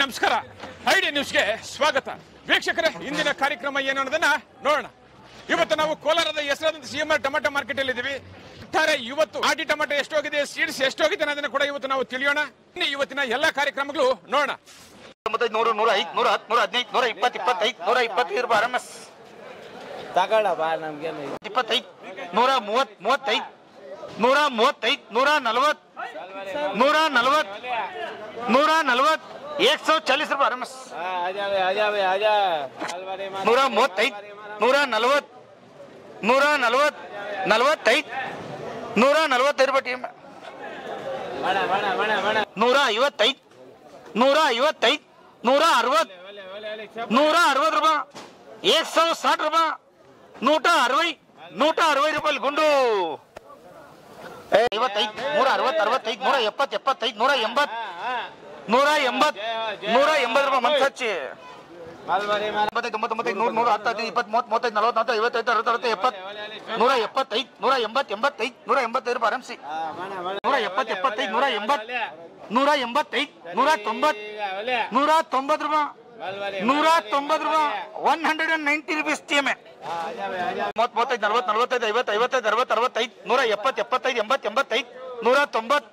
ನಮಸ್ಕಾರ. ಐಡಿ ನ್ಯೂಸ್ಗೆ ಸ್ವಾಗತ. ವೀಕ್ಷಕರೇ ಇಂದಿನ ಕಾರ್ಯಕ್ರಮ ಏನು ಅನ್ನೋದನ್ನ ನೋಡೋಣ. ಇವತ್ತು ನಾವು ಕೋಲಾರದ ಹೆಸರಾದಂತ C M R tomato market ಅಲ್ಲಿ ಇದ್ದೀವಿ ಒಟ್ಟಾರೆ ಇವತ್ತು ಆಟಿ ಟೊಮೆಟೊ ಎಷ್ಟೋಗಿದೆ ಸೀಡ್ಸ್ ಎಷ್ಟೋಗಿದೆ ಅನ್ನೋದನ್ನ ಕೂಡ ಇವತ್ತು ನಾವು ತಿಳಿಯೋಣ. ಇನ್ನು ಇವತ್ತಿನ ಎಲ್ಲಾ ಕಾರ್ಯಕ್ರಮಗಳು ನೋಡೋಣ. ತೊಂಬತ್ತೈದು ನೂರು ನೂರ ಐದು ನೂರ ಹತ್ತು ನೂರ ಹದಿನೈದು ನೂರ ಇಪ್ಪತ್ತು ಇಪ್ಪತ್ತೈದು ನೂರ ಇಪ್ಪತ್ತೈದು ರೂಪಾಯಿ ಆರ್ ಎಂ ಎಸ್ ತಗೊಳ್ಳಪ್ಪ ನಮ್ಗೇನು ಇಪ್ಪತ್ತೈದು ನೂರ ಮೂವತ್ ಮೂವತ್ತೈದು ನೂರ ಮೂವತ್ತೈದು ನೂರ ನಲವತ್ತು ನೂರ ನಲವತ್ತು ನೂರ ನಲವತ್ತು ಏಕ್ ಸौ ಚಾಲೀಸ್ ರೂಪಾಯಿ ಆರ್ ಎಂ ಎಸ್ ಆಜಾವೆ ಆಜಾವೆ ಆಜಾ ಅಲ್ವಾರಿ ಮಾನ ನೂರ ಮೂವತ್ತೈದು ನೂರ ನಲವತ್ತು ನೂರ ನಲವತ್ತು ನಲವತ್ತೈದು ನೂರ ನಲವತ್ತೈದು ರೂಪಾಯಿ ಟೀಮ್. ಬಣ ಬಣ ಬಣ ಬಣ ನೂರ ಐವತ್ತೈದು ನೂರ ಐವತ್ತೈದು ನೂರ ಅರವತ್ತು ಒಲೆ ಒಲೆ ಒಲೆ ಚಪ್ಪ ನೂರ ಅರವತ್ತು ರೂಪಾಯಿ. ಏಕ್ ಸौ ಸಾठ ರೂಪಾಯಿ. ನೂಟ ಅರವೈ ನೂಟ ಅರವೈ ರೂಪಾಯಿ ಗುಂಡು. ಏ, ಐವತ್ತೈದು ನೂರ ಅರವತ್ತು ಅರವತ್ತೈದು ನೂರ ಎಪ್ಪತ್ತು ಎಪ್ಪತ್ತೈದು ನೂರ ಎಂಬತ್ತು. ಹಾ ನೂರ ಎಂಬತ್ತು ನೂರ ಎಂಬತ್ತು ರೂಪಾಯಿ ಮನ್ಸು ಹಚ್ಚಿ. ಅಲ್ವಾರಿ ಮಾನ ಎಂಬತ್ತೈದು ತೊಂಬತ್ತೊಂಬತ್ತೈದು ನೂರ ನೂರ ಹತ್ತೈದು ಇಪ್ಪತ್ತು ಮೂವತ್ತು ಮೂವತ್ತೈದು ನಲವತ್ತು ನಲವತ್ತು ಐವತ್ತೈದು ಅರವತ್ತು ಅರವತ್ತು ಎಪ್ಪತ್ತು ನೂರ ಎಪ್ಪತ್ತೈದು ನೂರ ಎಂಬತ್ತು ಎಂಬತ್ತೈದು ನೂರ ಎಂಬತ್ತೈದು ರೂಪಾಯಿ ಆರಂಭಿಸಿ ಹಾ ಬಣ ಬಣ ನೂರ ಎಪ್ಪತ್ತು ಎಪ್ಪತ್ತೈದು ನೂರ ಎಂಬತ್ತು ನೂರ ಎಂಬತ್ತೈದು ನೂರ ತೊಂಬತ್ತು ಈಗ ಒಲೆ. ನೂರ ತೊಂಬತ್ತು ರೂಪಾಯಿ ಅಲ್ವಾರಿ ನೂರ ತೊಂಬತ್ತು ರೂಪಾಯಿ one hundred and ninety rupees T M ಆಜಾವೆ ಆಜಾವೆ ಮೂವತ್ತು ಮೂವತ್ತೈದು ನಲ್ವತ್ತು ನಲ್ವತ್ತೈದು ಐವತ್ತು ಐವತ್ತೈದು ಅರವತ್ತು ಅರವತ್ತೈದು ನೂರ ಎಪ್ಪತ್ತು ಎಪ್ಪತ್ತೈದು ಎಂಬತ್ತು ಎಂಬತ್ತೈದು ನೂರ ತೊಂಬತ್ತು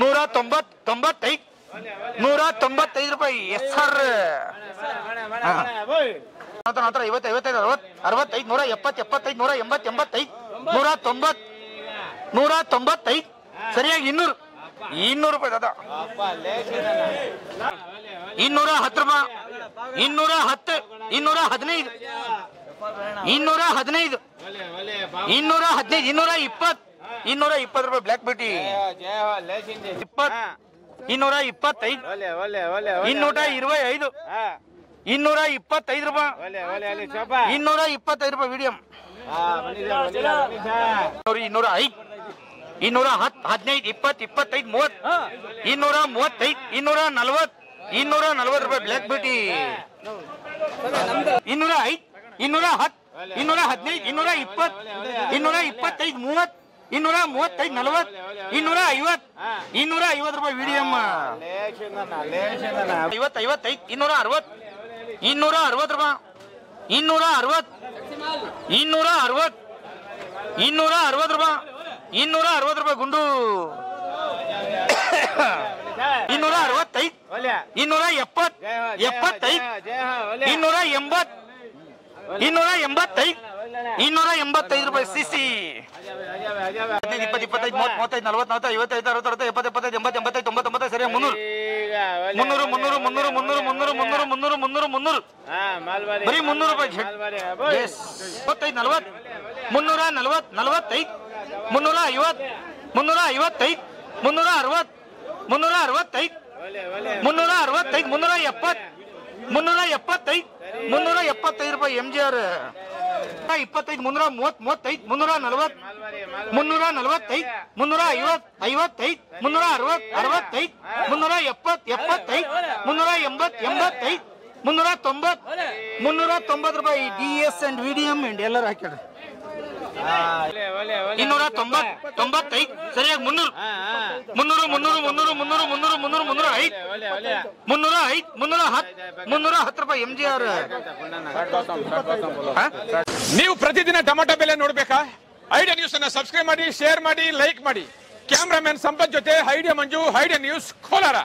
ನೂರ ತೊಂಬತ್ತು ತೊಂಬತ್ತೈದು ನೂರ ತೊಂಬತ್ತೈದು ರೂಪಾಯಿ. Yes sir. ನಂತರ ಐವತ್ತು ಐವತ್ತೈದು ಅರವತ್ತು ಅರವತ್ತೈದು ನೂರ ಎಪ್ಪತ್ತು ಎಪ್ಪತ್ತೈದು ನೂರ ಎಂಬತ್ತು ಎಂಬತ್ತೈದು ನೂರ ತೊಂಬತ್ತು ನೂರ ತೊಂಬತ್ತೈದು ಸರಿಯಾಗಿ ಇನ್ನೂರು. ಇನ್ನೂರು ರೂಪಾಯಿ ದಾದಾ. ಇನ್ನೂರ ಹತ್ತು ರೂಪಾಯಿ. ಇನ್ನೂರ ಹತ್ತು ಇನ್ನೂರ ಹದಿನೈದು. ಇನ್ನೂರ ಹದಿನೈದು. ಇನ್ನೂರ ಹದಿನೈದು ಇನ್ನೂರ ಇಪ್ಪತ್ತು. ಇನ್ನೂರ ಇಪ್ಪತ್ತು ರೂಪಾಯಿ ಬ್ಲ್ಯಾಕ್ ಬ್ಯೂಟಿ ಇಪ್ಪತ್ತು. ಇನ್ನೂರ ಇಪ್ಪತ್ತೈದು ಇನ್ನೂರ ಇರುವ ಐದು ಇನ್ನೂರ ಇಪ್ಪತ್ತೈದು ರೂಪಾಯಿ ಇನ್ನೂರ ಇಪ್ಪತ್ತೈದು ರೂಪಾಯಿ ಇನ್ನೂರ ಇನ್ನೂರ ಐದು ಇನ್ನೂರ ಹತ್ತು ಹದಿನೈದು ಇಪ್ಪತ್ತು ಇಪ್ಪತ್ತೈದು ಮೂವತ್ತು ಇನ್ನೂರ ಮೂವತ್ತೈದು ಇನ್ನೂರ ನಲ್ವತ್ತು ಇನ್ನೂರ ನಲ್ವತ್ತು ರೂಪಾಯಿ ಬ್ಲ್ಯಾಕ್ ಬ್ಯೂಟಿ ಇನ್ನೂರ ಐದು ಇನ್ನೂರ ಹತ್ತು ಇನ್ನೂರ ಹದಿನೈದು ಇನ್ನೂರ ಇಪ್ಪತ್ತು ಇನ್ನೂರ ಇಪ್ಪತ್ತೈದು ಮೂವತ್ತು ಇನ್ನೂರ ಮೂವತ್ತೈದು ನಲ್ವತ್ ಇನ್ನೂರ ಐವತ್ ಇನ್ನೂರ ಐವತ್ ರೂಪಾಯಿ ವಿಡಿಯಮ್ಮ. ಐವತ್ ಐವತ್ತೈದು ಇನ್ನೂರ ಅರವತ್ ಇನ್ನೂರ ಅರವತ್ ರೂಪಾಯಿ. ಇನ್ನೂರ ಅರವತ್ ಇನ್ನೂರ ಅರವತ್ ಇನ್ನೂರ ಅರವತ್ ರೂಪಾಯಿ. ಇನ್ನೂರ ಅರವತ್ ರೂಪಾಯಿ ಗುಂಡು. ಇನ್ನೂರ ಅರವತ್ತೈದು ಇನ್ನೂರ ಎಪ್ಪತ್ ಎಪ್ಪತ್ತೈದು ಇನ್ನೂರ ಎಂಬತ್ ಇನ್ನೂರ ಎಂಬತ್ತೈದು ಇನ್ನೂರ ಎಂಬತ್ತೈದು ರೂಪಾಯಿ ಸಿಸಿ. ಹದಿನೈದು ಇಪ್ಪತ್ತು ಇಪ್ಪತ್ತೈದು ಮೂವತ್ತು ಮೂವತ್ತೈದು ನಲವತ್ತು ನಲವತ್ತು ಐವತ್ತೈದು ಅರವತ್ತು ಅರವತ್ತು ಎಪ್ಪತ್ತು ಎಪ್ಪತ್ತೈದು ಎಂಬತ್ತು ಎಂಬತ್ತೈದು ತೊಂಬತ್ತೊಂಬತ್ತು ಸರಿ ಮುನ್ನೂರು. ಮುನ್ನೂರು ಮುನ್ನೂರು ಮುನ್ನೂರು ಮುನ್ನೂರು ಮುನ್ನೂರು ಮುನ್ನೂರು ಮುನ್ನೂರು ಮುನ್ನೂರು ಮುನ್ನೂರು. ಹಾ ಮಾಲ್ವಾರಿ ಬರೀ ಮುನ್ನೂರು ರೂಪಾಯಿ ಮೂವತ್ತೈದು ನಲವತ್ತು. ಮುನ್ನೂರ ನಲವತ್ತು ನಲವತ್ತೈದು. ಮುನ್ನೂರ ಐವತ್ತು. ಮುನ್ನೂರ ಐವತ್ತೈದು. ಮುನ್ನೂರ ಅರವತ್ತು. ಮುನ್ನೂರ ಅರವತ್ತೈದು. ಒಲೆ ಒಲೆ ಮುನ್ನೂರ ಅರವತ್ತೈದು ಮುನ್ನೂರ ಎಪ್ಪತ್ತು. ಮುನ್ನೂರ ಎಪ್ಪತ್ತೈದು. ಮುನ್ನೂರ ಎಪ್ಪತ್ತೈದು ರೂಪಾಯಿ ಎಂ ಜಿ ಇಪ್ಪತ್ತೈದು, ಮುನ್ನೂರ ಮೂವತ್ ಮೂವತ್ತೈದು, ಮುನ್ನೂರ ನಲವತ್ ಮುನ್ನೂರ ನಲವತ್ತೈದು, ಮುನ್ನೂರ ಐವತ್ ಐವತ್ತೈದು, ಮುನ್ನೂರ ಅರವತ್ ಅರವತ್ತೈದು, ಮುನ್ನೂರ ಎಪ್ಪತ್ ಎಪ್ಪತ್ತೈದು, ಮುನ್ನೂರ ಎಂಬತ್ ಎಂಬತ್ತೈದು, ಮುನ್ನೂರ ತೊಂಬತ್ ಮುನ್ನೂರ ತೊಂಬತ್ ರೂಪಾಯಿ D S and V D M and ಎಲ್ಲರೂ ಹಾಕ್ಯಾರ ಇನ್ನೂರ ತೊಂಬತ್ ತೊಂಬತ್ತೈದು ಸರಿಯಾಗಿ ಮುನ್ನೂರು ಮುನ್ನೂರು ಮುನ್ನೂರು ಮುನ್ನೂರು ಮುನ್ನೂರು ಮುನ್ನೂರು ಮುನ್ನೂರು ಮುನ್ನೂರ ಐದು ಮುನ್ನೂರ ಐದು ಮುನ್ನೂರ ಹತ್ತು ಮುನ್ನೂರ ಹತ್ತು ರೂಪಾಯಿ ಎಂ ಜಿ ಆರ್ ನೀವು ಪ್ರತಿದಿನ ಟೊಮೆಟೊ ಬೆಲೆ ನೋಡ್ಬೇಕಾ? ಐಡಿಯಾ ನ್ಯೂಸ್ ಅನ್ನ ಸಬ್ಸ್ಕ್ರೈಬ್ ಮಾಡಿ ಶೇರ್ ಮಾಡಿ ಲೈಕ್ ಮಾಡಿ. ಕ್ಯಾಮ್ರಾಮನ್ ಸಂಪತ್ ಜೊತೆ, idea Manju, idea news Kolar.